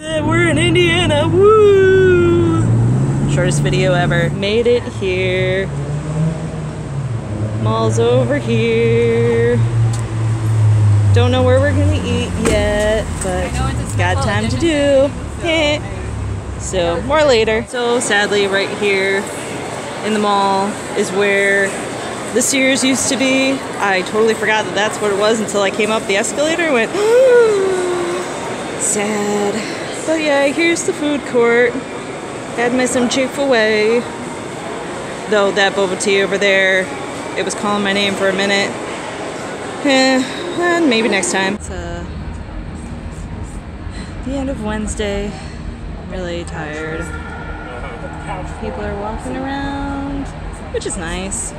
We're in Indiana. Woo! Shortest video ever. Made it here. Mall's over here. Don't know where we're gonna eat yet, but got time to do. so more later. So sadly, right here in the mall is where the Sears used to be. I totally forgot that that's what it was until I came up the escalator and went, sad. But yeah, here's the food court. Had me some Chick-fil-A. Though that boba tea over there, it was calling my name for a minute. Eh, and maybe next time. It's uh, the end of Wednesday. I'm really tired. People are walking around, which is nice.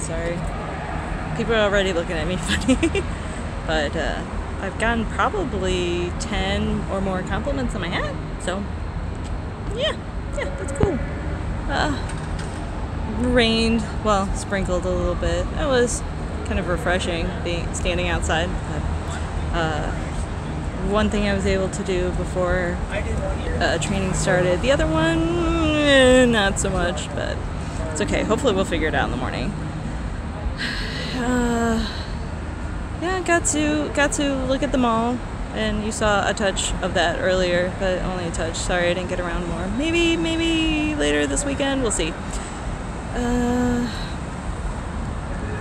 Sorry. People are already looking at me funny. but uh, I've gotten probably 10 or more compliments on my hat. So, yeah, yeah, that's cool. Uh, rained, well, sprinkled a little bit. It was kind of refreshing being standing outside. But, uh, one thing I was able to do before uh, training started. The other one, eh, not so much, but it's okay. Hopefully, we'll figure it out in the morning. Uh, yeah, got to got to look at the mall, and you saw a touch of that earlier, but only a touch. Sorry, I didn't get around more. Maybe maybe later this weekend. We'll see. Uh,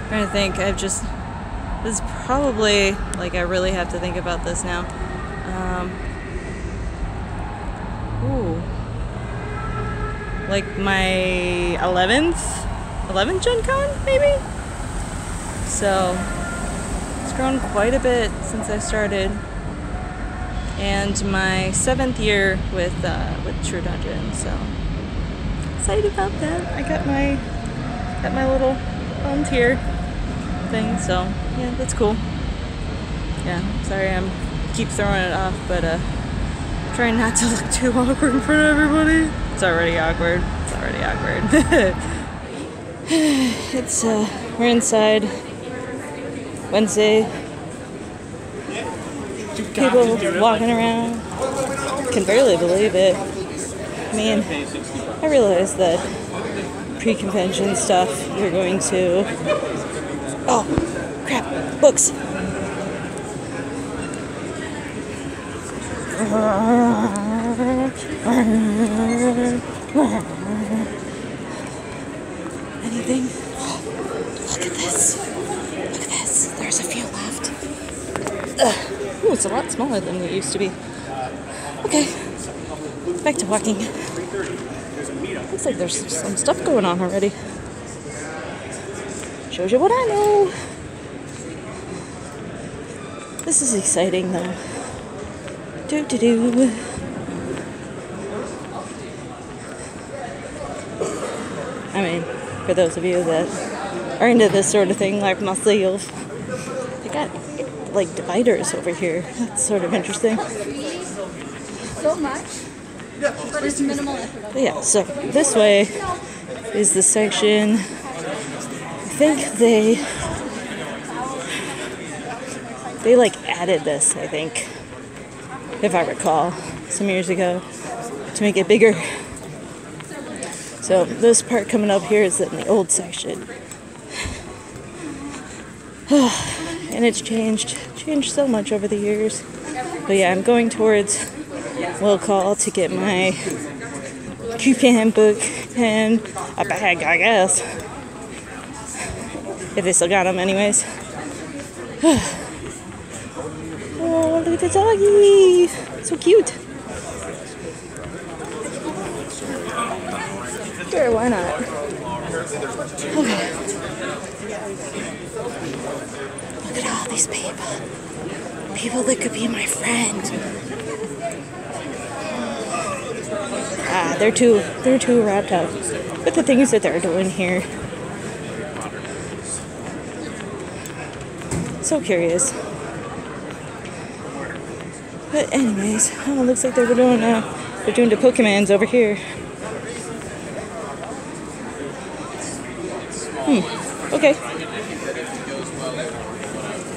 trying to think. I've just this is probably like I really have to think about this now. Um, ooh, like my 11th, 11th Gen Con maybe. So grown quite a bit since I started. And my seventh year with uh, with True Dungeon, so excited about that. I got my got my little volunteer thing, so yeah, that's cool. Yeah, sorry I'm keep throwing it off, but uh, trying not to look too awkward in front of everybody. It's already awkward. It's already awkward. it's uh, we're inside Wednesday. People walking around. Can barely believe it. I mean, I realize that pre-convention stuff you're going to. Oh, crap! Books. Anything? Look at this. There's a few left. Ooh, it's a lot smaller than it used to be. Okay, back to walking. Looks like there's some stuff going on already. Shows you what I know. This is exciting though. Do do do. I mean, for those of you that are into this sort of thing, like myself, like dividers over here. That's sort of interesting. So much, but it's minimal effort. Yeah, so this way is the section. I think they they like added this. I think, if I recall, some years ago to make it bigger. So this part coming up here is in the old section. and it's changed changed so much over the years. But yeah, I'm going towards Will Call to get my coupon book and a bag, I guess. If they still got them, anyways. oh, look at the doggy! So cute. Sure, why not? Okay. Look at all these people. People that could be my friend. Ah, they're too they're too wrapped up with the things that they're doing here. So curious. But anyways, oh, looks like they were doing uh, they're doing the Pokemons over here. Hmm. Okay.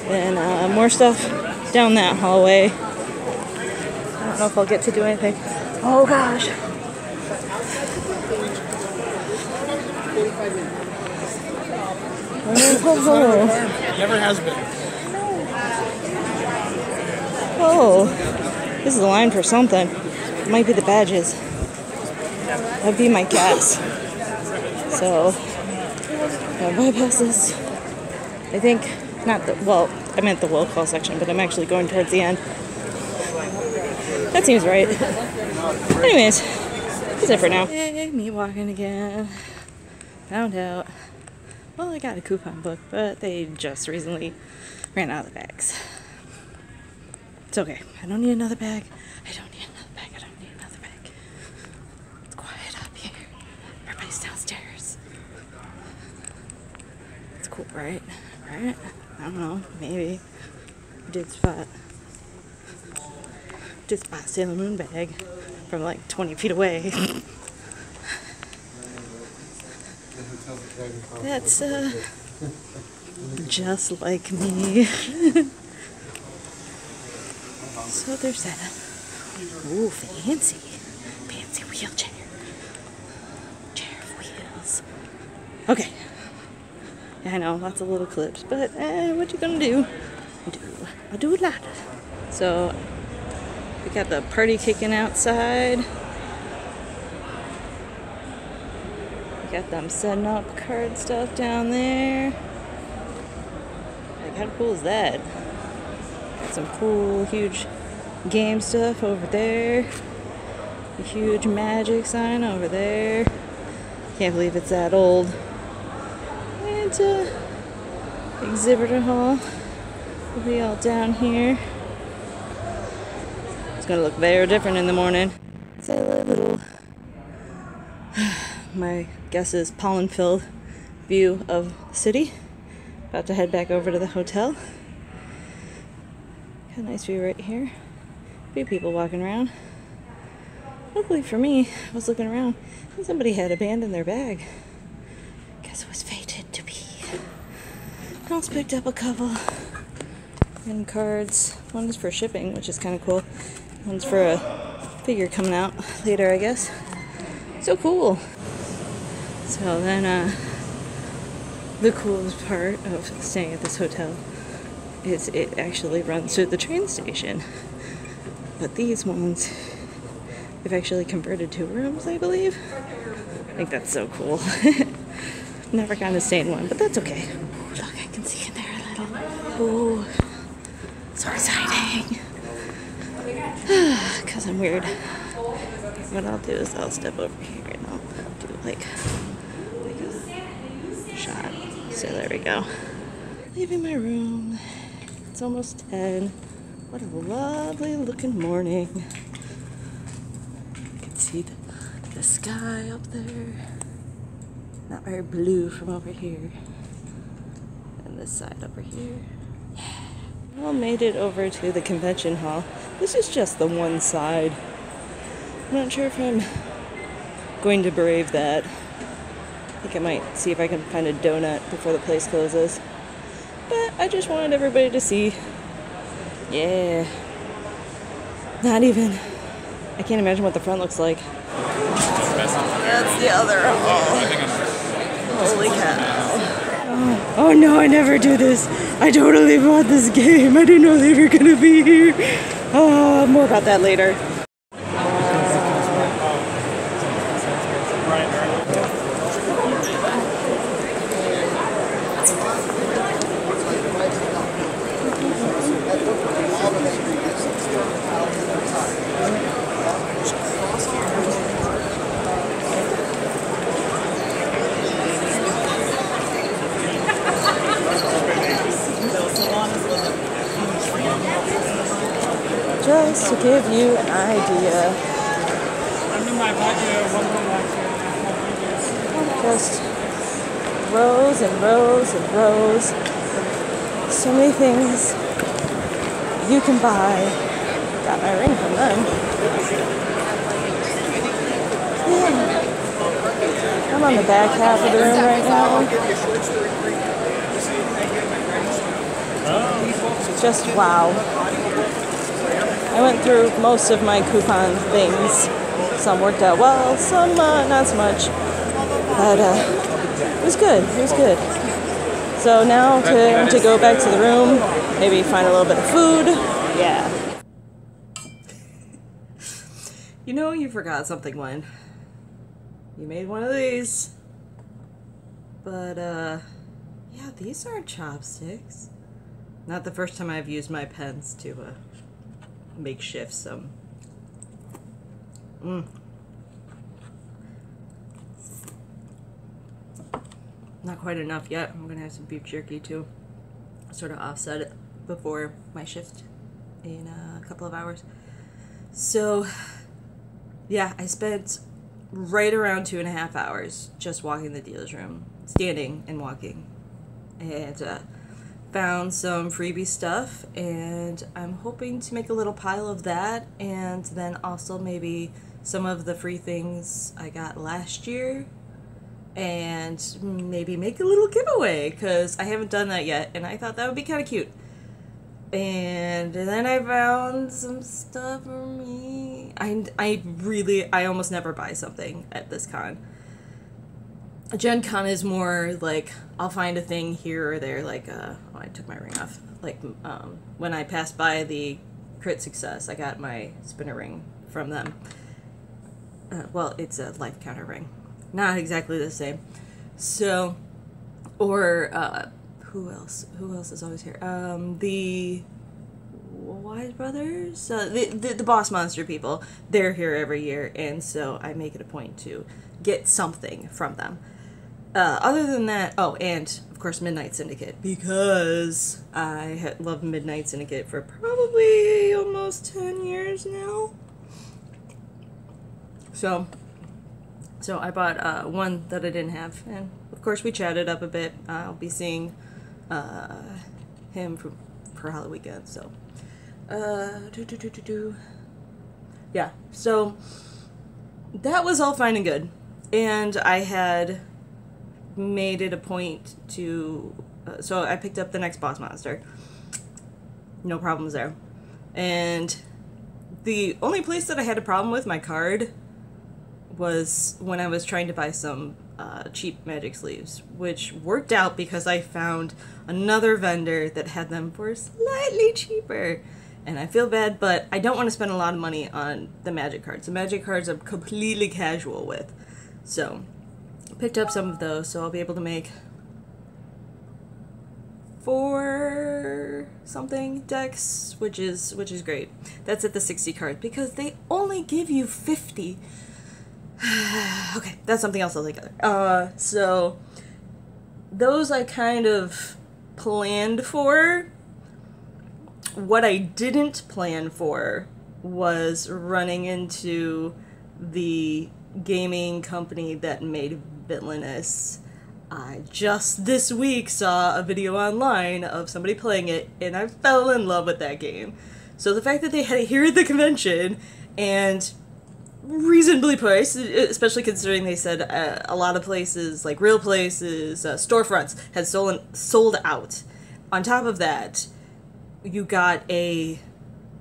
And uh, more stuff down that hallway. I don't know if I'll get to do anything. Oh gosh. Oh, Never has been. oh, this is a line for something. It might be the badges. That'd be my guess. So, I bypass this. I think, not the, well, I meant the will call section, but I'm actually going towards the end. That seems right. Anyways, that's it for now. Yay, me walking again. Found out. Well, I got a coupon book, but they just recently ran out of the bags. It's okay. I don't need another bag. I don't need another bag. I don't need another bag. It's quiet up here. Everybody's downstairs. It's cool, right? Right? I don't know. Maybe. Did spot. Did spot Sailor Moon bag from like 20 feet away. That's uh, just like me. so there's that. Ooh, fancy. Fancy wheelchair. Chair of wheels. Okay. I know, lots of little clips, but eh, what you gonna do? I do I do a lot. So we got the party kicking outside. We got them setting up card stuff down there. Like, how cool is that? Got some cool, huge game stuff over there. A huge magic sign over there. Can't believe it's that old. Exhibitor hall will be all down here. It's gonna look very different in the morning. It's a little, my guess is pollen filled view of the city. About to head back over to the hotel. Got a nice view right here. A few people walking around. Luckily for me, I was looking around and somebody had abandoned their bag. Guess it was fated to be. Also picked up a couple and cards. One is for shipping, which is kind of cool. One's for a figure coming out later, I guess. So cool. So then, uh, the coolest part of staying at this hotel is it actually runs to the train station. But these ones, they've actually converted to rooms, I believe. I think that's so cool. Never got to stay in one, but that's okay. Ooh, so exciting. Because I'm weird. What I'll do is I'll step over here and I'll do like, like a shot. So there we go. Leaving my room. It's almost 10. What a lovely looking morning. You can see the, the sky up there. Not very blue from over here. And this side over here. Yeah. All made it over to the convention hall. This is just the one side. I'm not sure if I'm going to brave that. I think I might see if I can find a donut before the place closes. But I just wanted everybody to see. Yeah. Not even. I can't imagine what the front looks like. That's the other hall. Holy cow. Oh, oh no, I never do this. I totally bought this game. I didn't know they were gonna be here. Oh, more about that later. Just to give you an idea. Just rows and rows and rows. So many things buy. Got my ring from them. Yeah. I'm on the back half of the room right now. Just wow. I went through most of my coupon things. Some worked out well, some uh, not so much. But uh, it was good. It was good. So now to, to go back to the room, maybe find a little bit of food. Yeah. You know you forgot something when you made one of these. But uh yeah, these aren't chopsticks. Not the first time I've used my pens to uh, makeshift some. Mm. Not quite enough yet. I'm gonna have some beef jerky to sort of offset it before my shift in a couple of hours. So, yeah, I spent right around two and a half hours just walking the dealer's room, standing and walking, and uh, found some freebie stuff. And I'm hoping to make a little pile of that, and then also maybe some of the free things I got last year and maybe make a little giveaway because I haven't done that yet and I thought that would be kind of cute. And then I found some stuff for me. I, I really, I almost never buy something at this con. Gen Con is more like I'll find a thing here or there, like, uh, oh, I took my ring off. Like, um, when I passed by the crit success, I got my spinner ring from them. Uh, well, it's a life counter ring not exactly the same. So, or uh, who else? Who else is always here? Um, the Wise Brothers, uh, the, the the Boss Monster people. They're here every year, and so I make it a point to get something from them. Uh, other than that, oh, and of course Midnight Syndicate because I have loved Midnight Syndicate for probably almost ten years now. So so I bought uh, one that I didn't have, and of course we chatted up a bit. I'll be seeing uh, him for, for Halloween weekend, so. Uh, do, do, do, do, do. Yeah, so that was all fine and good. And I had made it a point to. Uh, so I picked up the next boss monster. No problems there. And the only place that I had a problem with my card was when I was trying to buy some uh, cheap magic sleeves, which worked out because I found another vendor that had them for slightly cheaper. And I feel bad, but I don't want to spend a lot of money on the magic cards. The magic cards I'm completely casual with. So, picked up some of those, so I'll be able to make four something decks, which is which is great. That's at the 60 card because they only give you 50 okay, that's something else altogether. Uh, so those I kind of planned for. What I didn't plan for was running into the gaming company that made Villainous. I just this week saw a video online of somebody playing it, and I fell in love with that game. So the fact that they had it here at the convention and reasonably priced, especially considering they said uh, a lot of places, like real places, uh, storefronts, had sold sold out. On top of that, you got a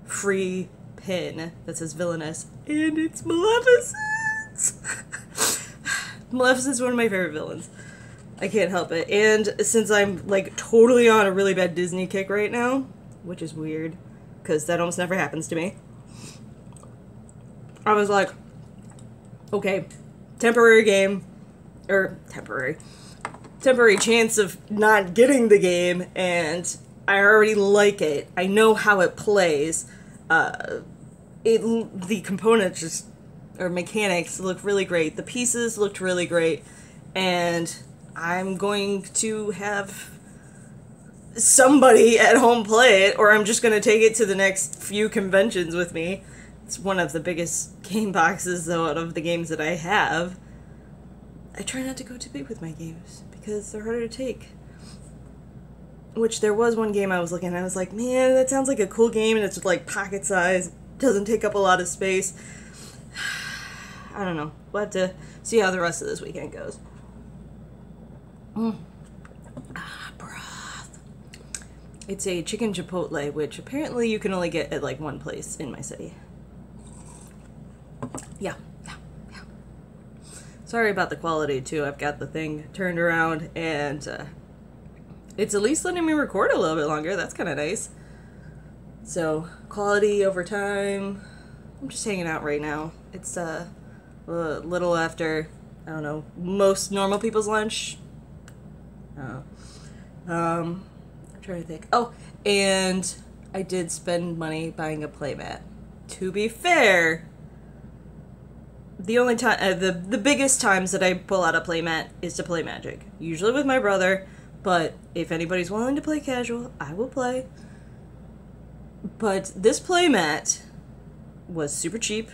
free pin that says villainous, and it's Maleficent. Maleficent is one of my favorite villains. I can't help it. And since I'm like totally on a really bad Disney kick right now, which is weird, because that almost never happens to me. I was like, okay, temporary game, or temporary, temporary chance of not getting the game, and I already like it. I know how it plays. Uh, it the components just or mechanics look really great. The pieces looked really great, and I'm going to have somebody at home play it, or I'm just going to take it to the next few conventions with me. It's one of the biggest game boxes, though, out of the games that I have. I try not to go too big with my games because they're harder to take. Which there was one game I was looking at, I was like, man, that sounds like a cool game, and it's like pocket size, doesn't take up a lot of space. I don't know. We'll have to see how the rest of this weekend goes. Mm. Ah, broth. It's a chicken chipotle, which apparently you can only get at like one place in my city. Yeah, yeah, yeah. Sorry about the quality too. I've got the thing turned around and uh, it's at least letting me record a little bit longer. That's kind of nice. So, quality over time. I'm just hanging out right now. It's uh, a little after, I don't know, most normal people's lunch. Oh. Um, I'm trying to think. Oh, and I did spend money buying a playmat. To be fair, the only time, uh, the the biggest times that I pull out a playmat is to play Magic. Usually with my brother, but if anybody's willing to play casual, I will play. But this playmat was super cheap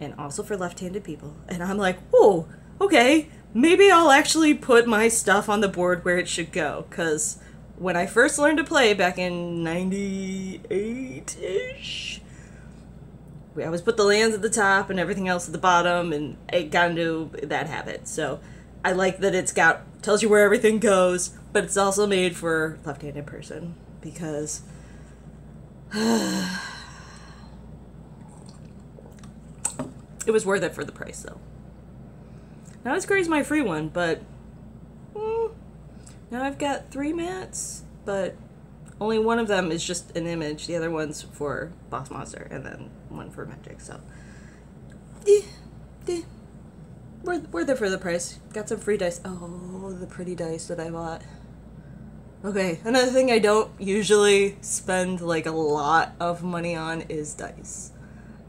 and also for left-handed people. And I'm like, "Oh, okay, maybe I'll actually put my stuff on the board where it should go cuz when I first learned to play back in 98ish, I always put the lands at the top and everything else at the bottom and it got into that habit. So I like that it's got tells you where everything goes, but it's also made for left-handed person because it was worth it for the price though. Not as great as my free one, but mm, now I've got three mats, but only one of them is just an image. The other one's for Boss Monster, and then one for Magic. So, eh, eh. Worth it for the price. Got some free dice. Oh, the pretty dice that I bought. Okay, another thing I don't usually spend like a lot of money on is dice.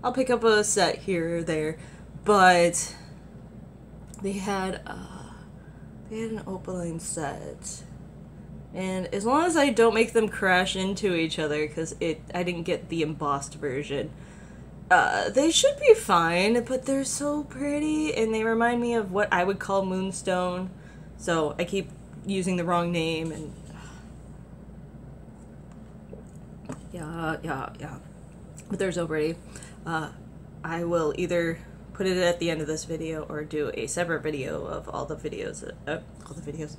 I'll pick up a set here or there, but they had uh, they had an Opaline set and as long as I don't make them crash into each other, because it I didn't get the embossed version, uh, they should be fine. But they're so pretty, and they remind me of what I would call Moonstone. So I keep using the wrong name, and yeah, yeah, yeah. But they're so pretty. Uh, I will either put it at the end of this video or do a separate video of all the videos, uh, all the videos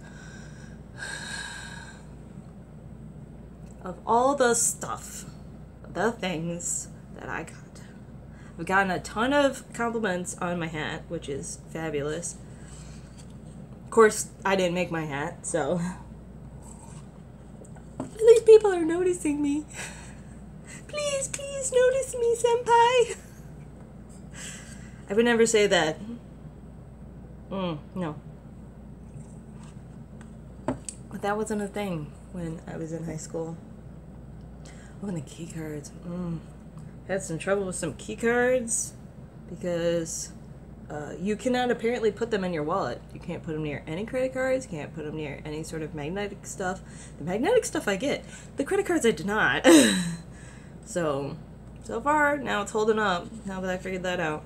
of all the stuff, the things that I got. I've gotten a ton of compliments on my hat, which is fabulous. Of course, I didn't make my hat, so at least people are noticing me. please, please notice me, senpai. I would never say that. Mm, no. But that wasn't a thing when I was in high school. Oh, and the key cards. Mm. Had some trouble with some key cards because uh, you cannot apparently put them in your wallet. You can't put them near any credit cards. You can't put them near any sort of magnetic stuff. The magnetic stuff I get. The credit cards I did not. so, so far, now it's holding up. Now that I figured that out.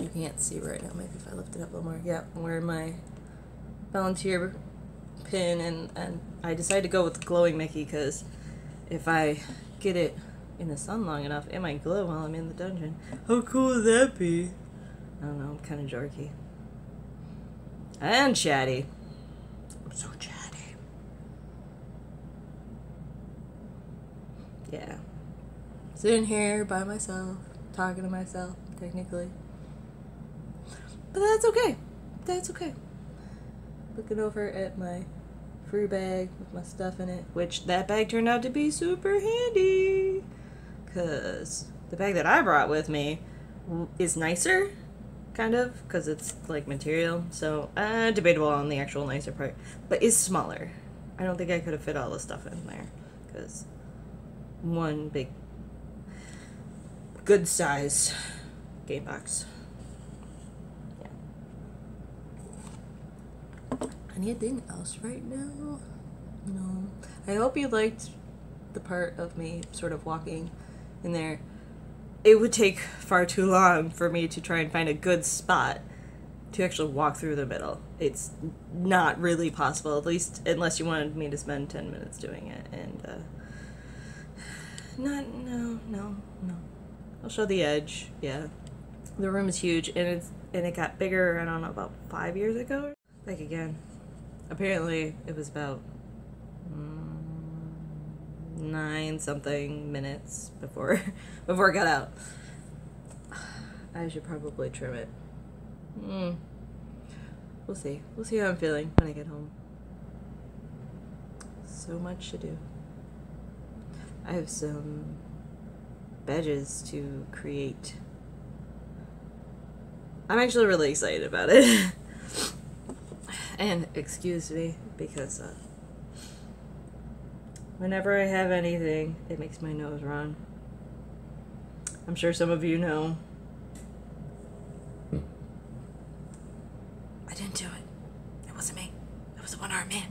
You can't see right now. Maybe if I lift it up a little more. Yeah, I'm wearing my volunteer pin and, and I decided to go with glowing Mickey because if I get it in the sun long enough, it might glow while I'm in the dungeon. How cool would that be? I don't know, I'm kind of jerky. And chatty. I'm so chatty. Yeah. Sitting here by myself, talking to myself, technically. But that's okay. That's okay. Looking over at my free bag with my stuff in it, which that bag turned out to be super handy. Because the bag that I brought with me is nicer, kind of, because it's like material. So, uh, debatable on the actual nicer part, but is smaller. I don't think I could have fit all the stuff in there because one big, good size game box. Anything else right now? No. I hope you liked the part of me sort of walking in there. It would take far too long for me to try and find a good spot to actually walk through the middle. It's not really possible, at least unless you wanted me to spend 10 minutes doing it. And, uh, not, no, no, no. I'll show the edge, yeah. The room is huge, and it's, and it got bigger, I don't know, about five years ago? Like again apparently it was about nine something minutes before before it got out. I should probably trim it. Mm. We'll see. We'll see how I'm feeling when I get home. So much to do. I have some badges to create. I'm actually really excited about it. and excuse me, because uh, whenever I have anything, it makes my nose run. I'm sure some of you know. I didn't do it. It wasn't me. It was a one armed man.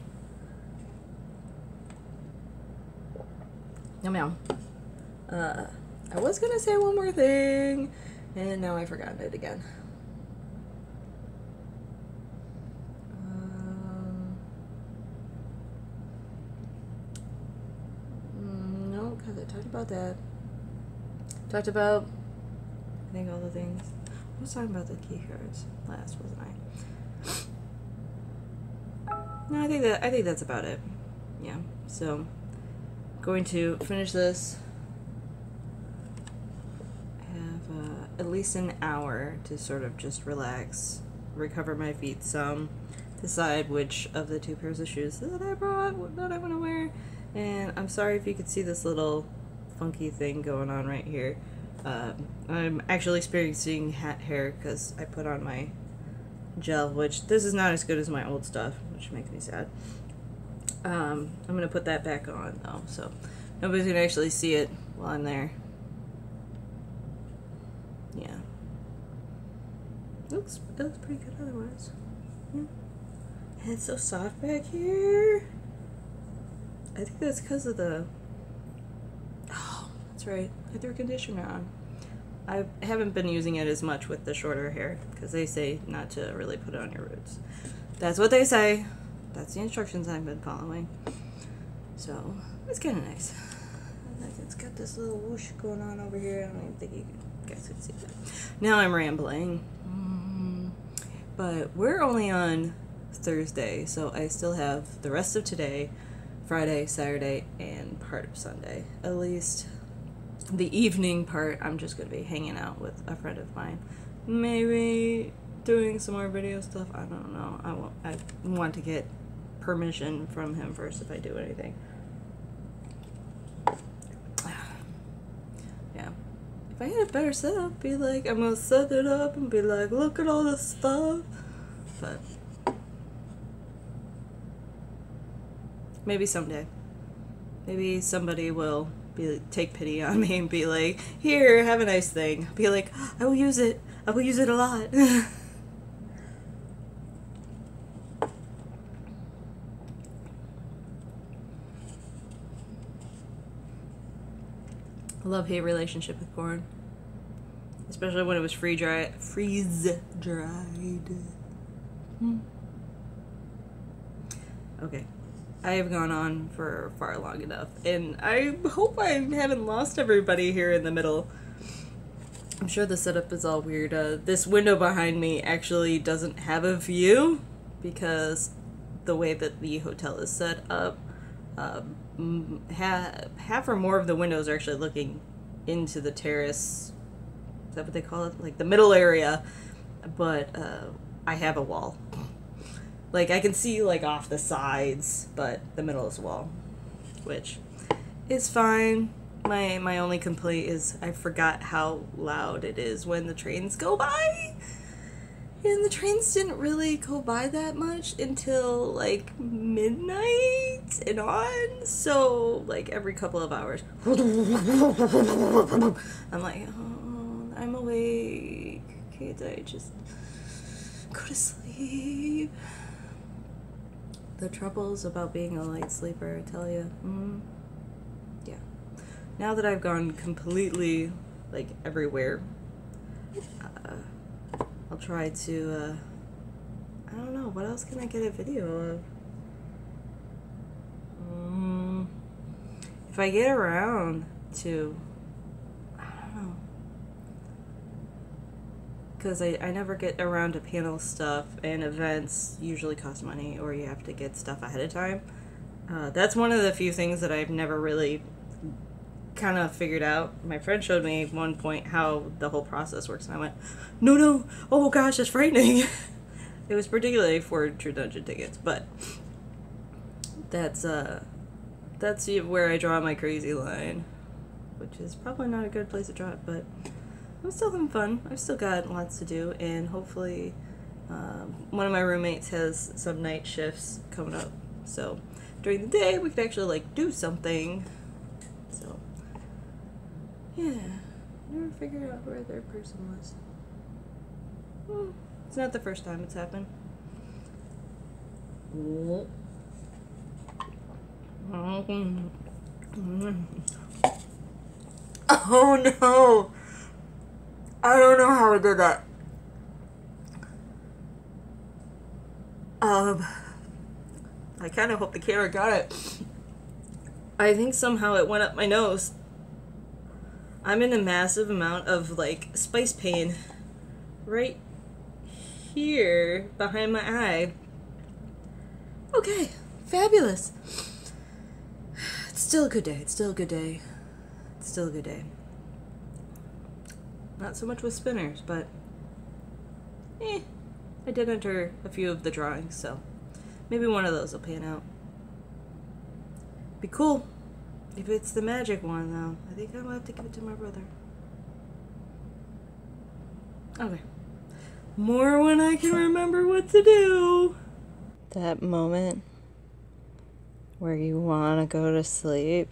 No, yum. Uh, I was gonna say one more thing, and now I've forgotten it again. Um, mm, no, because I talked about that. Talked about, I think, all the things. I was talking about the key cards last, wasn't I? No, I think that I think that's about it. Yeah. So, going to finish this. Have uh, at least an hour to sort of just relax, recover my feet some, decide which of the two pairs of shoes that I brought that I want to wear. And I'm sorry if you could see this little funky thing going on right here. Um, I'm actually experiencing hat hair because I put on my gel, which this is not as good as my old stuff, which makes me sad. Um, I'm gonna put that back on though, so nobody's gonna actually see it while I'm there. Yeah. Looks it looks pretty good otherwise. Yeah. And it's so soft back here. I think that's because of the. That's right. I threw conditioner on. I haven't been using it as much with the shorter hair because they say not to really put it on your roots. That's what they say. That's the instructions I've been following. So it's kind of nice. It's got this little whoosh going on over here. I don't even think you guys could see that. Now I'm rambling. Mm, but we're only on Thursday, so I still have the rest of today, Friday, Saturday, and part of Sunday. At least the evening part, I'm just gonna be hanging out with a friend of mine. Maybe doing some more video stuff. I don't know. I want. I want to get permission from him first if I do anything. Yeah. If I had a better setup, be like, I'm gonna set it up and be like, look at all this stuff. But maybe someday. Maybe somebody will be take pity on me and be like, "Here, have a nice thing." Be like, "I will use it. I will use it a lot." Love hate relationship with corn, especially when it was free dry freeze dried. Hmm. Okay. I have gone on for far long enough, and I hope I haven't lost everybody here in the middle. I'm sure the setup is all weird. Uh, this window behind me actually doesn't have a view because the way that the hotel is set up, ha- half or more of the windows are actually looking into the terrace. Is that what they call it? Like the middle area. But uh, I have a wall like I can see like off the sides, but the middle is a wall, which is fine. My my only complaint is I forgot how loud it is when the trains go by. And the trains didn't really go by that much until like midnight and on. So like every couple of hours, I'm like, oh, I'm awake. Can't I just go to sleep? The troubles about being a light sleeper, I tell you. Mm, yeah. Now that I've gone completely, like, everywhere, uh, I'll try to, uh, I don't know, what else can I get a video of? Mm, if I get around to because I, I never get around to panel stuff and events usually cost money or you have to get stuff ahead of time Uh, that's one of the few things that I've never really kind of figured out. My friend showed me one point how the whole process works, and I went, "No, no, oh gosh, it's frightening." it was particularly for True Dungeon tickets, but that's uh, that's where I draw my crazy line, which is probably not a good place to draw it, but I'm still having fun. I've still got lots to do, and hopefully, um, one of my roommates has some night shifts coming up, so during the day we could actually like do something. So, yeah, never figured out where their person was. Well, it's not the first time it's happened. Oh no! I don't know how I did that. Um, I kind of hope the camera got it. I think somehow it went up my nose. I'm in a massive amount of like spice pain right here behind my eye. Okay, fabulous. It's still a good day. It's still a good day. It's still a good day. Not so much with spinners, but eh, I did enter a few of the drawings, so maybe one of those will pan out. Be cool. If it's the magic one, though, I think I'll have to give it to my brother. Okay. More when I can remember what to do. That moment where you want to go to sleep,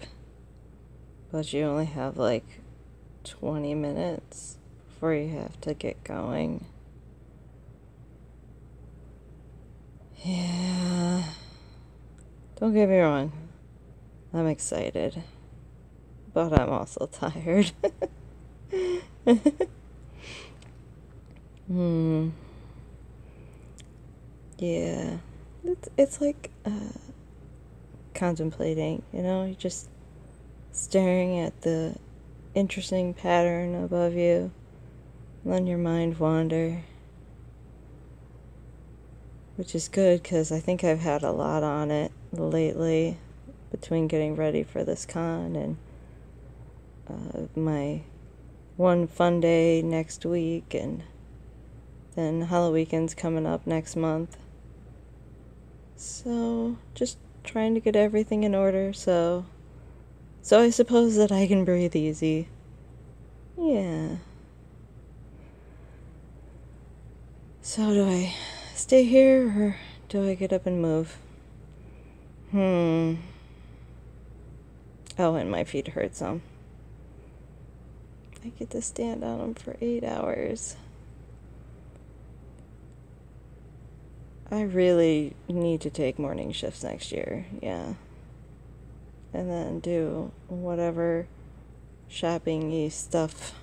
but you only have like 20 minutes before you have to get going. Yeah. Don't get me wrong. I'm excited. But I'm also tired. hmm. Yeah. It's, it's like uh, contemplating, you know? You're just staring at the interesting pattern above you. Letting your mind wander which is good because I think I've had a lot on it lately between getting ready for this con and uh, my one fun day next week and then Halloween's coming up next month. So just trying to get everything in order so so I suppose that I can breathe easy. Yeah. So do I stay here or do I get up and move? Hmm. Oh, and my feet hurt some. I get to stand on them for eight hours. I really need to take morning shifts next year, yeah. And then do whatever shopping y stuff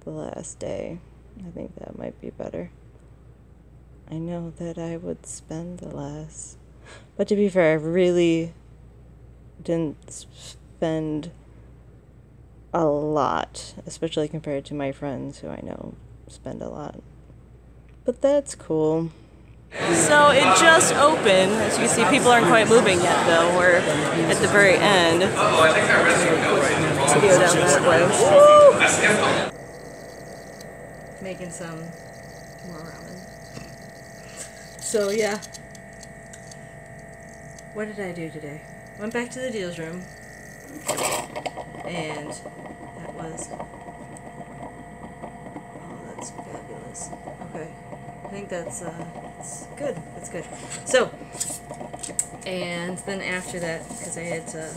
the last day. I think that might be better. I know that I would spend the less. But to be fair, I really didn't spend a lot, especially compared to my friends who I know spend a lot. But that's cool. So it just opened. As you can see, people aren't quite moving yet, though. We're at the very end. Video down that way. Woo! Making some more ramen. So yeah. What did I do today? Went back to the deals room. And that was Oh, that's fabulous. Okay. I think that's uh it's good. That's good. So and then after that, because I had to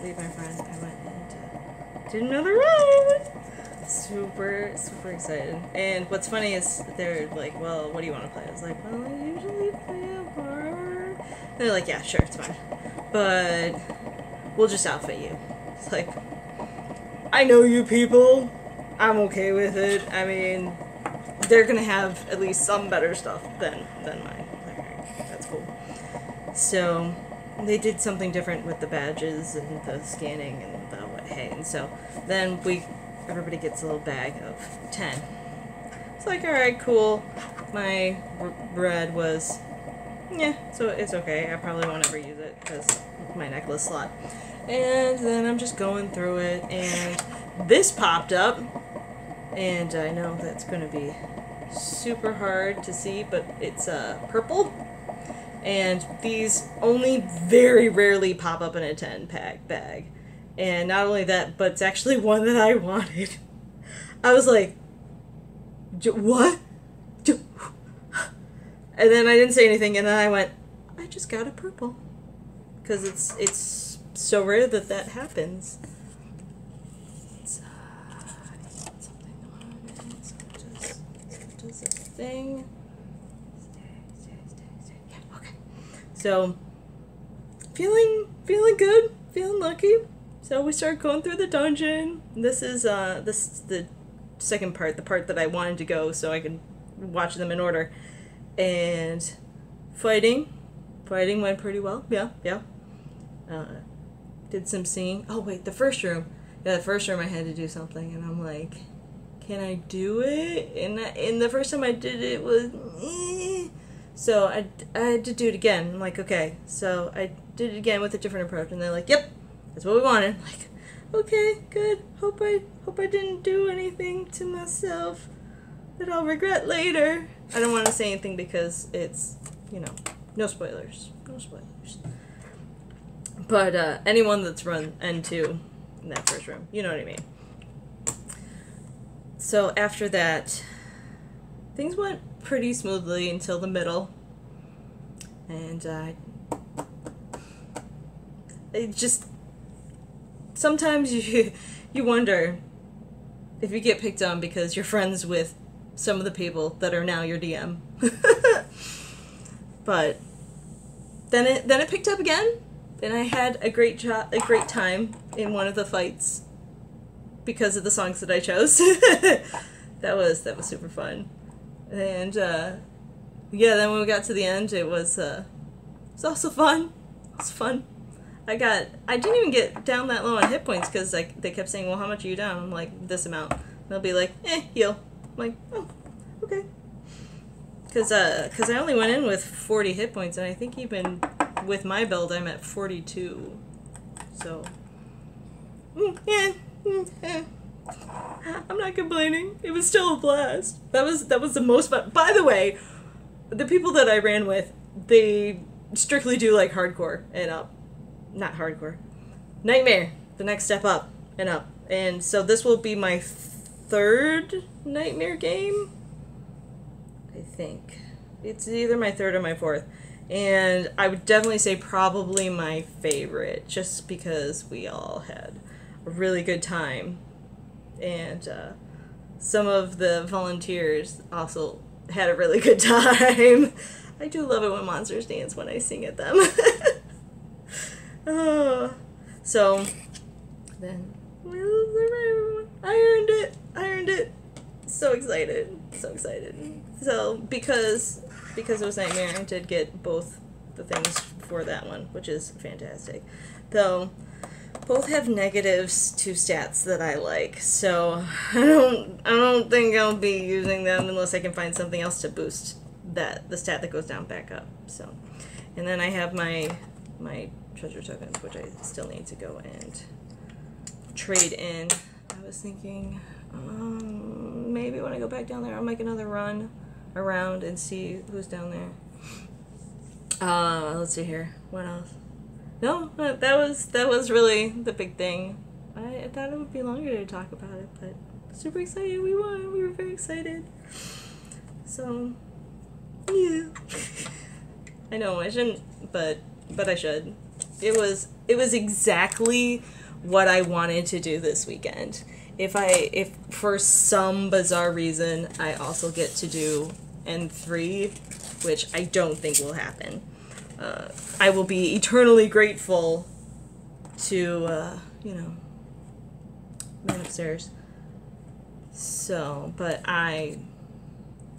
leave my friend, I went and uh, did another round super super excited. And what's funny is they're like well what do you want to play? I was like well i usually play a horror they're like yeah sure it's fine. But we'll just outfit you. It's like i know you people. I'm okay with it. I mean they're gonna have at least some better stuff than than mine. That's cool. So they did something different with the badges and the scanning and the what hey and so then we everybody gets a little bag of 10. It's like, alright, cool. My bread was yeah, so it's okay. I probably won't ever use it because my necklace slot. And then I'm just going through it, and this popped up, and I know that's going to be super hard to see, but it's uh, purple. And these only very rarely pop up in a 10 pack bag. And not only that, but it's actually one that I wanted. I was like, what? And then I didn't say anything, and then I went, I just got a purple. Because it's, it's so rare that that happens. It's, uh, something on it. So this thing. Stay, stay, stay. Yeah, okay. So, feeling, feeling good, feeling lucky. So we start going through the dungeon. This is uh this is the second part, the part that I wanted to go so I could watch them in order. And fighting, fighting went pretty well. Yeah, yeah. Uh, did some singing. Oh wait, the first room. Yeah, the first room I had to do something, and I'm like, can I do it? And I, and the first time I did it was, eh. so I I had to do it again. I'm like, okay, so I did it again with a different approach, and they're like, yep, that's what we wanted. Like, okay, good. Hope I hope I didn't do anything to myself that I'll regret later. I don't want to say anything because it's you know no spoilers, no spoilers. But uh, anyone that's run N2 in that first room, you know what I mean. So after that, things went pretty smoothly until the middle, and uh, it just sometimes you you wonder if you get picked on because you're friends with some of the people that are now your DM. but then it then it picked up again, and I had a great job, a great time in one of the fights because of the songs that I chose. that was that was super fun, and uh, yeah. Then when we got to the end, it was uh, it was also fun. It was fun. I got I didn't even get down that low on hit points because like they kept saying, "Well, how much are you down?" I'm like, "This amount." And they'll be like, "Eh, heal." I'm like, "Oh, okay." Because uh, cause I only went in with 40 hit points, and I think even with my build, I'm at 42. So, mm, yeah, mm, eh. I'm not complaining. It was still a blast. That was that was the most fun. By the way, the people that I ran with, they strictly do like hardcore and up not hardcore. Nightmare, the next step up and up. And so this will be my third Nightmare game. I think. It's either my third or my fourth. And I would definitely say probably my favorite, just because we all had a really good time. And uh, some of the volunteers also had a really good time. I do love it when monsters dance when I sing at them. So then I earned it. I earned it. So excited. So excited. So because because it was Nightmare, I did get both the things for that one, which is fantastic. Though both have negatives to stats that I like, so I don't I don't think I'll be using them unless I can find something else to boost that the stat that goes down back up. So, and then I have my my treasure tokens, which I still need to go and trade in. I was thinking um, maybe when I go back down there, I'll make another run around and see who's down there. Uh, let's see here. What else? No, that was that was really the big thing. I, I thought it would be longer to talk about it, but super excited. We won. We were very excited. So, yeah. I know I shouldn't, but but I should it was it was exactly what I wanted to do this weekend. If I if for some bizarre reason I also get to do N3, which I don't think will happen, uh, I will be eternally grateful to uh, you know man upstairs. So, but I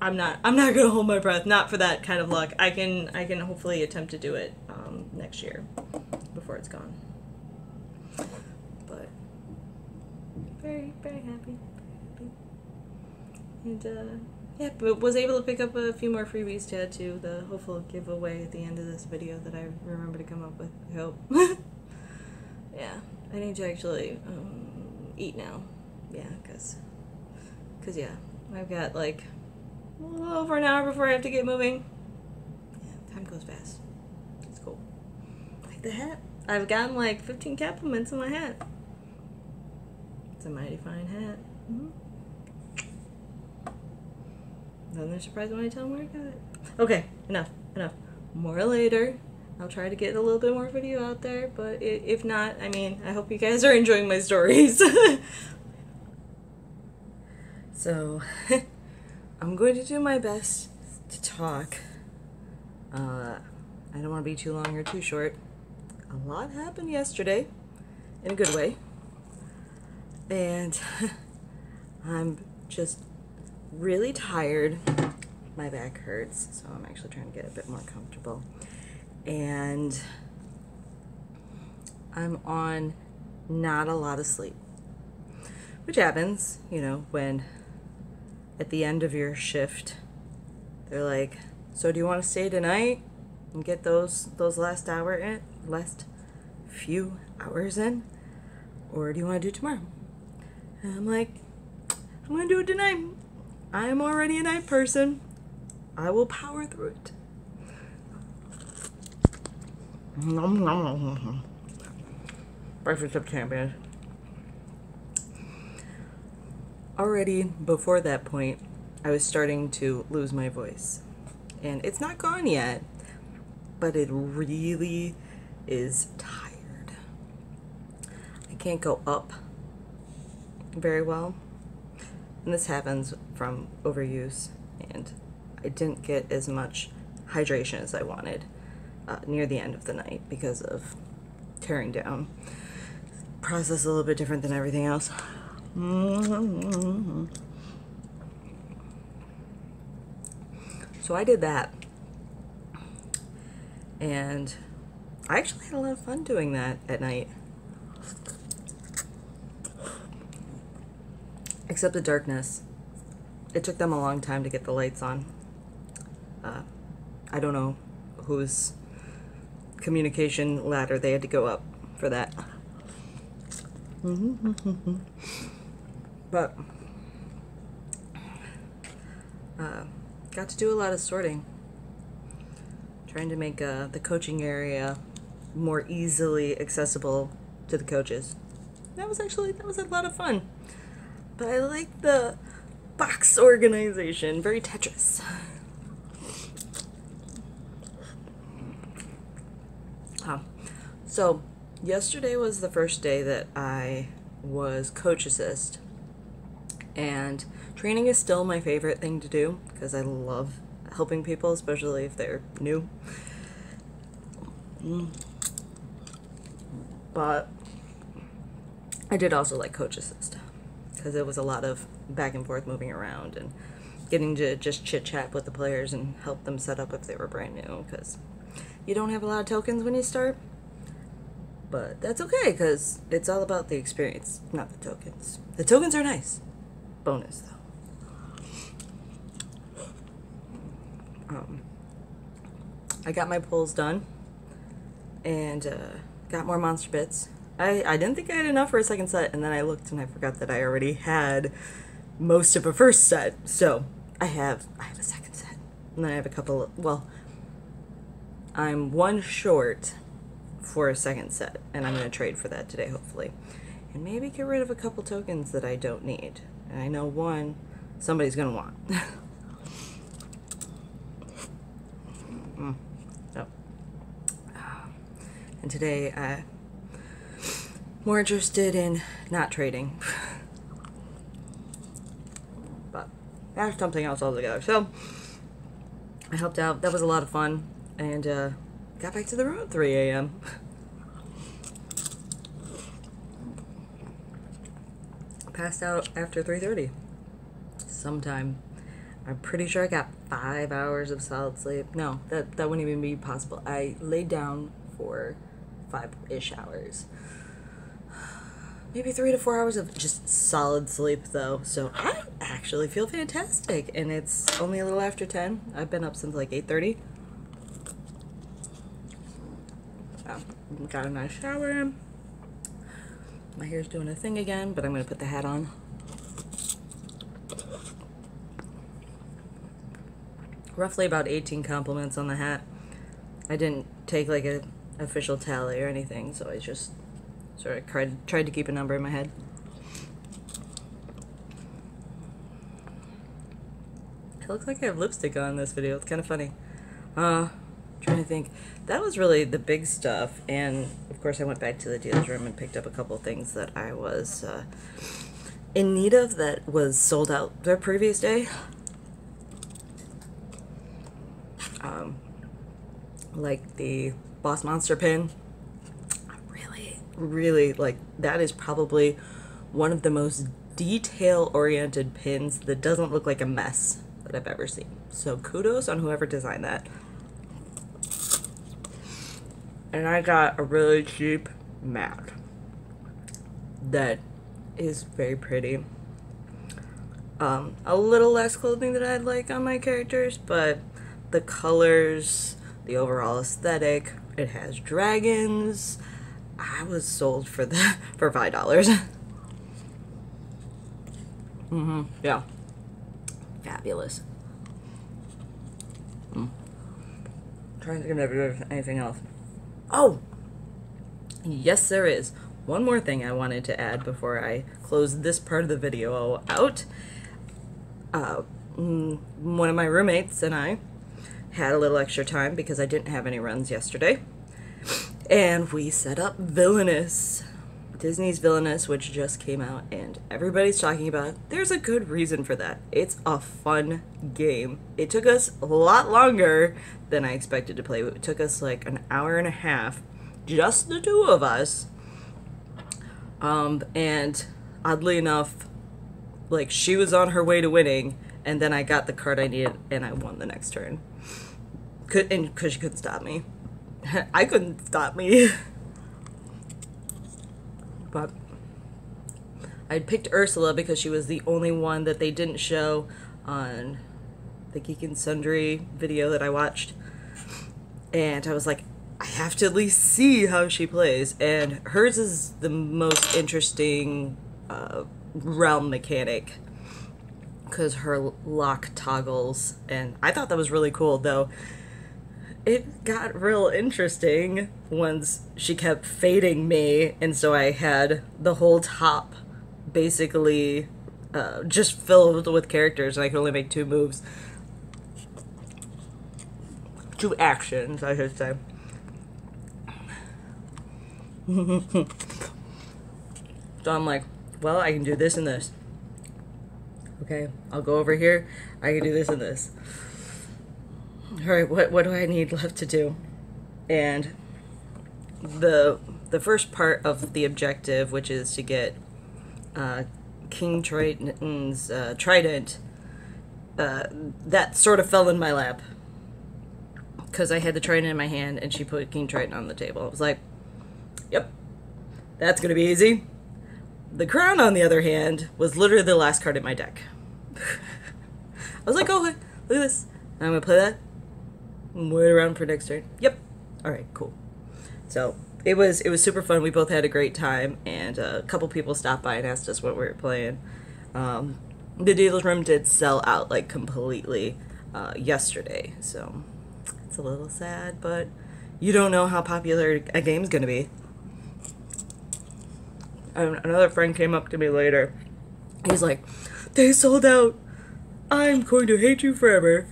I'm not I'm not gonna hold my breath. Not for that kind of luck. I can I can hopefully attempt to do it um, next year before it's gone. But very very happy, very happy. And uh, yeah, but was able to pick up a few more freebies to add to the hopeful giveaway at the end of this video that I remember to come up with. I hope. yeah, I need to actually um, eat now. Yeah, cause, cause yeah, I've got like a little over an hour before I have to get moving. Yeah, time goes fast. The hat. I've gotten like 15 compliments on my hat. It's a mighty fine hat. Mm-hmm. Then they're surprised when I tell them where I got it. Okay, enough, enough. More later. I'll try to get a little bit more video out there, but if not, I mean, I hope you guys are enjoying my stories. so, I'm going to do my best to talk. Uh, I don't want to be too long or too short. A lot happened yesterday, in a good way. And I'm just really tired. My back hurts, so I'm actually trying to get a bit more comfortable. And I'm on not a lot of sleep. Which happens, you know, when at the end of your shift, they're like, "So do you want to stay tonight and get those those last hour in, last few hours in, or do you want to do tomorrow?" And I'm like, "I'm gonna do it tonight. I am already a night person. I will power through it. Nom, nom. Breakfast of champions. Already before that point, I was starting to lose my voice. And it's not gone yet, but it really is tired. I can't go up very well. And this happens from overuse, and I didn't get as much hydration as I wanted uh, near the end of the night because of tearing down. Process a little bit different than everything else. So I did that. And I actually had a lot of fun doing that at night. Except the darkness. It took them a long time to get the lights on. Uh, I don't know whose communication ladder they had to go up for that. but uh, got to do a lot of sorting. Trying to make uh, the coaching area more easily accessible to the coaches. That was actually that was a lot of fun. But I like the box organization, very Tetris. Huh. So, yesterday was the first day that I was coach assist. And training is still my favorite thing to do because I love helping people, especially if they're new. Mm. But I did also like coach assist because it was a lot of back and forth moving around and getting to just chit chat with the players and help them set up if they were brand new because you don't have a lot of tokens when you start. But that's okay because it's all about the experience, not the tokens. The tokens are nice. Bonus though. Um, I got my pulls done and uh, got more monster bits I, I didn't think I had enough for a second set, and then I looked and I forgot that I already had most of a first set. So I have I have a second set, and then I have a couple. Well, I'm one short for a second set, and I'm gonna trade for that today, hopefully, and maybe get rid of a couple tokens that I don't need. And I know one somebody's gonna want. mm. oh. And today I more interested in not trading. but that's something else altogether. So I helped out. That was a lot of fun. And uh, got back to the room at 3 a.m. Passed out after 3.30. Sometime. I'm pretty sure I got five hours of solid sleep. No, that, that wouldn't even be possible. I laid down for five-ish hours. Maybe three to four hours of just solid sleep though. So I actually feel fantastic and it's only a little after 10 i've been up since like 8.30 um, got a nice shower. My hair's doing a thing again but i'm to put the hat on. Roughly about 18 compliments on the hat. I didn't take like a official tally or anything so i just sort of tried, tried to keep a number in my head It looks like I have lipstick on this video. It's kind of funny. Uh, trying to think. That was really the big stuff. And, of course, I went back to the dealer's room and picked up a couple things that I was uh, in need of that was sold out the previous day. Um, like the Boss Monster pin. Really, really, like, that is probably one of the most detail-oriented pins that doesn't look like a mess that I've ever seen. So kudos on whoever designed that. And I got a really cheap mat that is very pretty. Um, a little less clothing that I'd like on my characters, but the colors, the overall aesthetic, it has dragons. I was sold for that for five dollars. mm-hmm. Yeah. Fabulous. Hmm. Trying to think of anything else. Oh! Yes, there is. One more thing I wanted to add before I close this part of the video out. Uh, mm, one of my roommates and I had a little extra time because I didn't have any runs yesterday. And we set up Villainous. Disney's Villainous, which just came out and everybody's talking about it. There's a good reason for that. It's a fun game. It took us a lot longer than I expected to play. It took us like an hour and a half, just the two of us. Um, and oddly enough, like she was on her way to winning, and then I got the card I needed and I won the next turn. Could and because she couldn't stop me. I couldn't stop me. but I picked Ursula because she was the only one that they didn't show on the Geek and Sundry video that I watched. And I was like, I have to at least see how she plays. And hers is the most interesting uh, realm mechanic because her lock toggles. And I thought that was really cool, though it got real interesting once she kept fating me, and so I had the whole top basically uh, just filled with characters, and I could only make two moves. Two actions, I should say. so I'm like, well, I can do this and this. Okay, I'll go over here. I can do this and this all right, what what do I need left to do? And the the first part of the objective, which is to get uh, King Triton's uh, trident, uh, that sort of fell in my lap because I had the trident in my hand and she put King Triton on the table. I was like, "Yep, that's gonna be easy." The crown, on the other hand, was literally the last card in my deck. I was like, "Oh, look at this! I'm gonna play that wait around for next turn. Yep. All right, cool. So it was it was super fun. We both had a great time, and a couple people stopped by and asked us what we were playing. Um, the dealer's room did sell out like completely uh, yesterday, so it's a little sad, but you don't know how popular a game's gonna be. And another friend came up to me later. He's like, "They sold out. I'm going to hate you forever."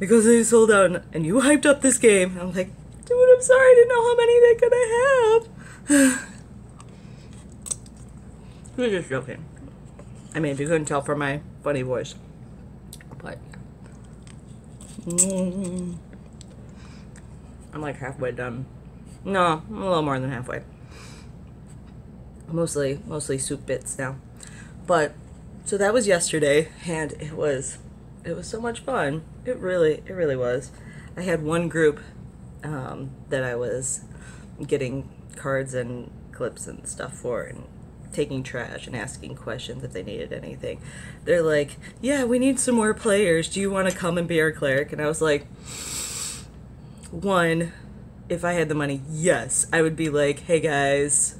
Because they sold out and you hyped up this game. I'm like, dude, I'm sorry, I didn't know how many they're gonna have. We're just joking. I mean, if you couldn't tell from my funny voice. But. Mm, I'm like halfway done. No, I'm a little more than halfway. Mostly, mostly soup bits now. But, so that was yesterday, and it was it was so much fun. It really, it really was. I had one group um, that I was getting cards and clips and stuff for, and taking trash and asking questions if they needed anything. They're like, "Yeah, we need some more players. Do you want to come and be our cleric?" And I was like, "One, if I had the money, yes, I would be like, "Hey guys,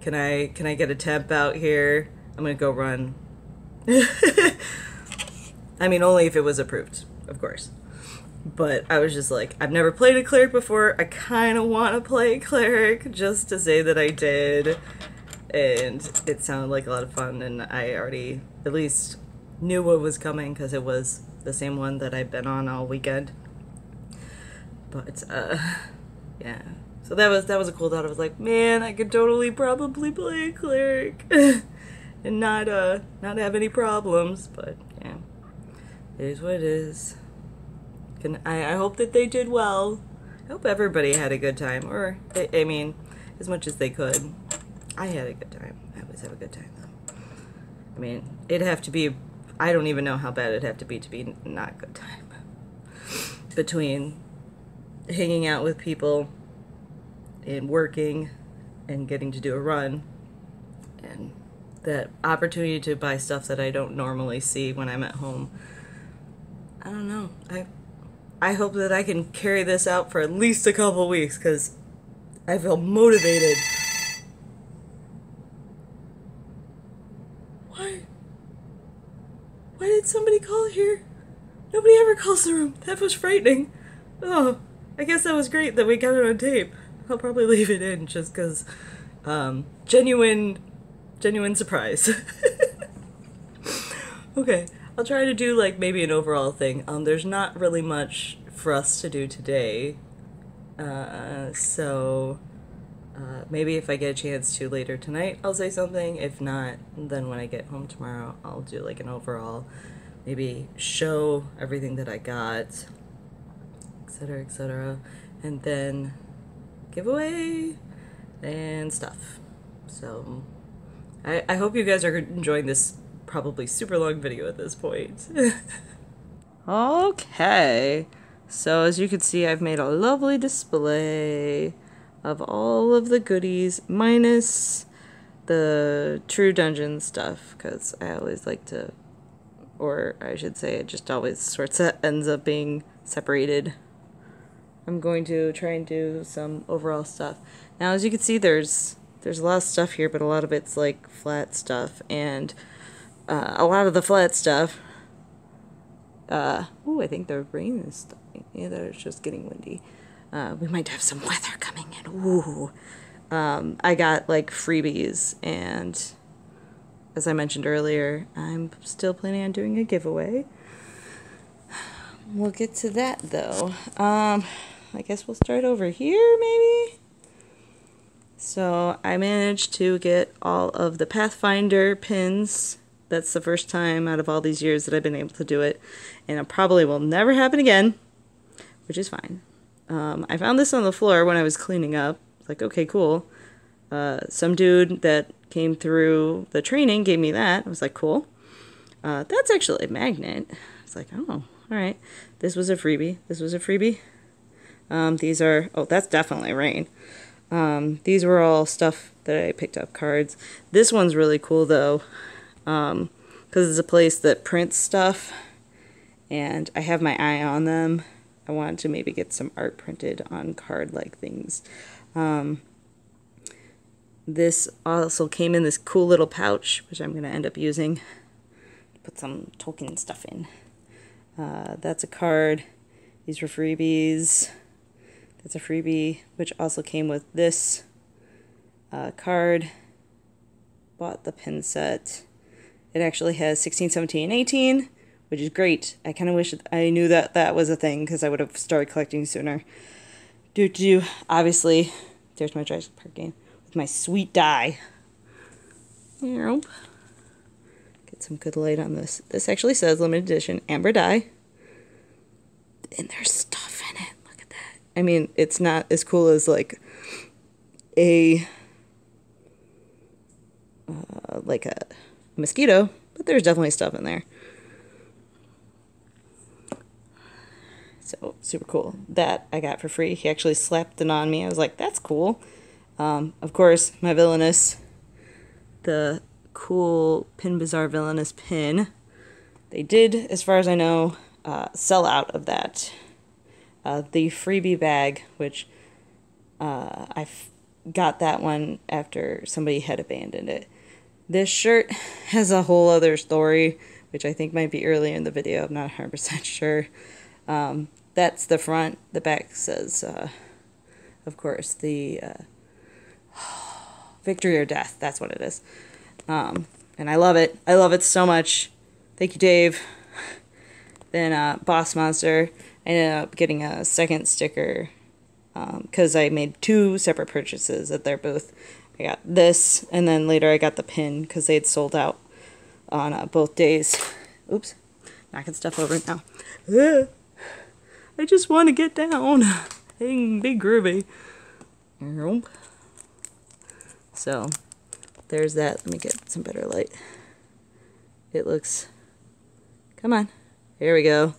can I can I get a temp out here? I'm going to go run." I mean, only if it was approved, of course. But I was just like, I've never played a cleric before. I kind of want to play cleric just to say that I did. And it sounded like a lot of fun and i already at least knew what was coming because it was the same one that i've been on all weekend. But uh yeah. So that was that was a cool thought. I was like man i could totally probably play a cleric and not uh not have any problems. But yeah it is what it is Can, I, I hope that they did well i hope everybody had a good time or I, I mean as much as they could I had a good time. I always have a good time though. I mean, it'd have to be. I don't even know how bad it'd have to be to be not good time. Between hanging out with people and working and getting to do a run and that opportunity to buy stuff that I don't normally see when I'm at home. I don't know. I I hope that I can carry this out for at least a couple weeks cuz I feel motivated. Why Why did somebody call here? Nobody ever calls the room. That was frightening. Oh, I guess that was great that we got it on tape. I'll probably leave it in just because um, genuine, genuine surprise. okay, I'll try to do like maybe an overall thing. Um, there's not really much for us to do today, uh, so uh, maybe if I get a chance to later tonight, I'll say something. If not, then when I get home tomorrow, I'll do like an overall, maybe show everything that I got, etc., etc., and then giveaway and stuff. So I, I hope you guys are enjoying this probably super long video at this point. okay, so as you can see, I've made a lovely display of all of the goodies minus the true dungeon stuff because I always like to or I should say it just always sorts of ends up being separated. I'm going to try and do some overall stuff. Now as you can see there's there's a lot of stuff here but a lot of it's like flat stuff and uh, a lot of the flat stuff uh, oh I think the rain is. Yeah, it's just getting windy. Uh, we might have some weather coming in. Ooh. Um, I got like freebies, and as I mentioned earlier, I'm still planning on doing a giveaway. We'll get to that though. Um, I guess we'll start over here, maybe? So I managed to get all of the Pathfinder pins. That's the first time out of all these years that I've been able to do it. And it probably will never happen again, which is fine. Um, I found this on the floor when I was cleaning up. Like, okay, cool. Uh, some dude that came through the training gave me that. I was like, cool. Uh, that's actually a magnet. I was like, oh, all right. This was a freebie. This was a freebie. Um, these are, oh, that's definitely rain. Um, these were all stuff that I picked up cards. This one's really cool though, because um, it's a place that prints stuff, and I have my eye on them I wanted to maybe get some art printed on card like things. Um, this also came in this cool little pouch, which I'm going to end up using. Put some token stuff in. Uh, that's a card. These were freebies. That's a freebie, which also came with this uh, card. Bought the pin set. It actually has 16, 17, and 18 which is great. I kind of wish I knew that that was a thing because I would have started collecting sooner. Do do obviously, there's my Jurassic Park game with my sweet die. Nope. Get some good light on this. This actually says limited edition amber die, and there's stuff in it. Look at that. I mean, it's not as cool as like a uh, like a mosquito, but there's definitely stuff in there. So super cool. That I got for free. He actually slapped it on me. I was like, that's cool. Um, of course, my villainous the cool Pin Bazaar Villainous pin. They did, as far as I know, uh, sell out of that. Uh, the freebie bag, which uh, I got that one after somebody had abandoned it. This shirt has a whole other story, which I think might be earlier in the video. I'm not 100% sure. Um, that's the front. The back says, uh, of course, the uh, victory or death. That's what it is. Um, and I love it. I love it so much. Thank you, Dave. Then uh, Boss Monster. I ended up getting a second sticker because um, I made two separate purchases at their booth. I got this, and then later I got the pin because they had sold out on uh, both days. Oops, knocking stuff over now. I just want to get down. Hey, big groovy. So, there's that. Let me get some better light. It looks. Come on. Here we go.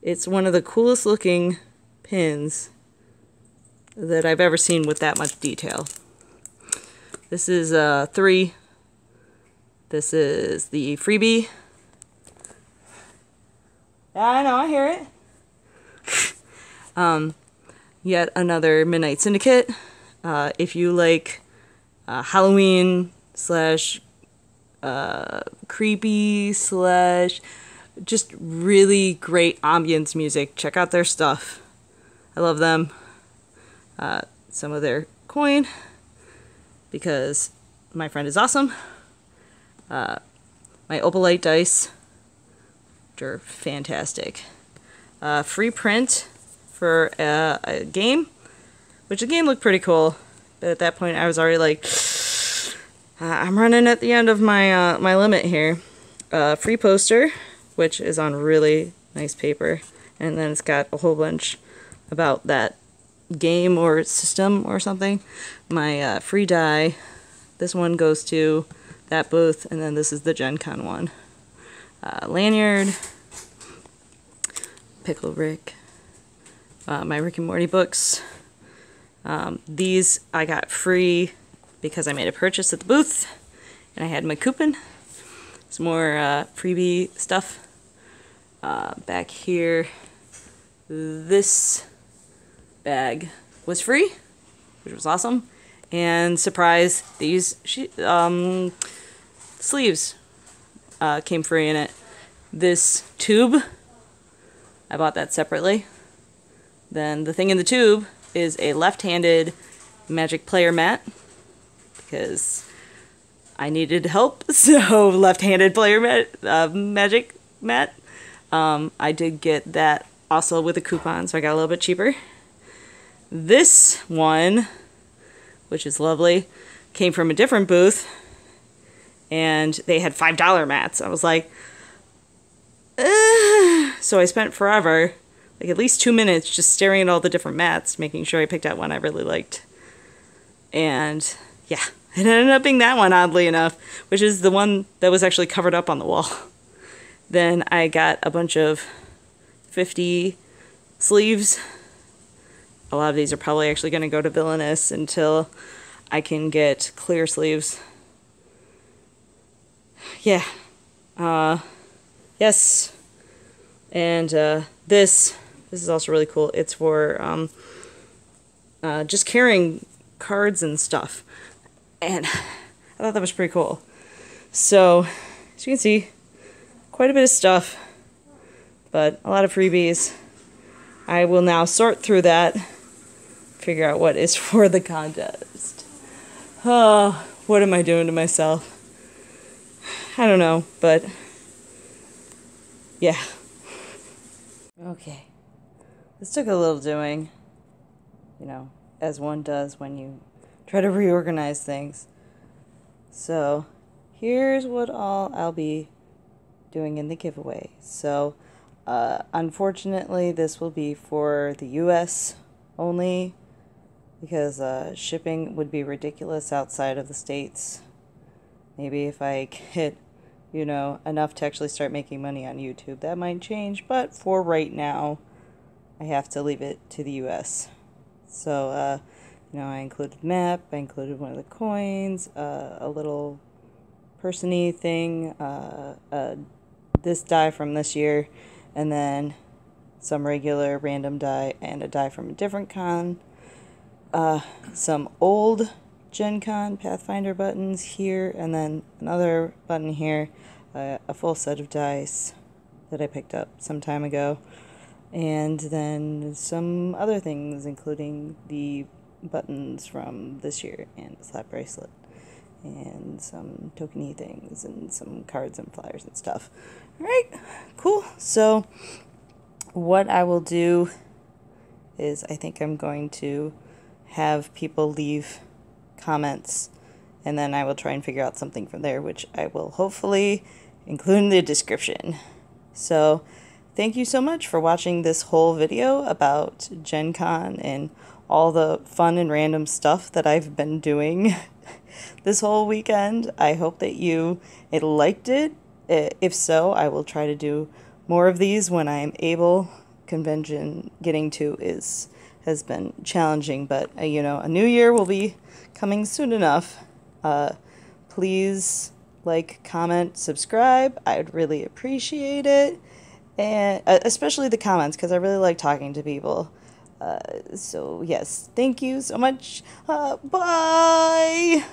It's one of the coolest looking pins that I've ever seen with that much detail. This is uh, three. This is the freebie. I know, I hear it. um, yet another Midnight Syndicate. Uh, if you like uh, Halloween slash uh, creepy slash just really great ambience music, check out their stuff. I love them. Uh, some of their coin because my friend is awesome. Uh, my Opalite dice, which are fantastic. Uh, free print for a, a, game, which the game looked pretty cool, but at that point I was already like, uh, I'm running at the end of my uh, my limit here. Uh, free poster, which is on really nice paper, and then it's got a whole bunch about that game or system or something. My uh, free die, this one goes to that booth, and then this is the Gen Con one. Uh, lanyard, Pickle Rick, uh, my Rick and Morty books. Um, these I got free because I made a purchase at the booth, and I had my coupon. Some more uh, freebie stuff. Uh, back here, this bag was free, which was awesome. And surprise, these um, sleeves uh, came free in it. This tube, I bought that separately. Then the thing in the tube is a left-handed magic player mat because I needed help. So left-handed player mat, uh, magic mat. Um, I did get that also with a coupon, so I got a little bit cheaper. This one, which is lovely, came from a different booth and they had $5 mats. I was like, Ugh. so I spent forever, like at least two minutes, just staring at all the different mats, making sure I picked out one I really liked. And yeah, it ended up being that one, oddly enough, which is the one that was actually covered up on the wall. Then I got a bunch of 50 sleeves a lot of these are probably actually going to go to Villainous until I can get clear sleeves. Yeah. Uh, yes. And uh, this, this is also really cool. It's for um, uh, just carrying cards and stuff. And I thought that was pretty cool. So, as you can see, quite a bit of stuff, but a lot of freebies. I will now sort through that figure out what is for the contest. Oh, what am I doing to myself? I don't know, but yeah. Okay. This took a little doing, you know, as one does when you try to reorganize things. So, here's what all I'll be doing in the giveaway. So, uh, unfortunately, this will be for the US only because uh, shipping would be ridiculous outside of the states. Maybe if I get, you know, enough to actually start making money on YouTube, that might change. But for right now, I have to leave it to the U.S. So, uh, you know, I included map, I included one of the coins, uh, a little persony thing, uh, uh, this die from this year, and then some regular random die and a die from a different con. Uh, some old Gen Con Pathfinder buttons here, and then another button here, uh, a full set of dice that I picked up some time ago, and then some other things, including the buttons from this year and the slap bracelet, and some tokeny things, and some cards and flyers and stuff. All right, cool. So, what I will do is I think I'm going to have people leave comments and then I will try and figure out something from there, which I will hopefully include in the description. So, thank you so much for watching this whole video about Gen Con and all the fun and random stuff that I've been doing this whole weekend. I hope that you it liked it. If so, I will try to do more of these when I am able. Convention getting to is has been challenging, but uh, you know, a new year will be coming soon enough. Uh, please like, comment, subscribe. I would really appreciate it. And uh, especially the comments because I really like talking to people. Uh, so, yes, thank you so much. Uh, bye.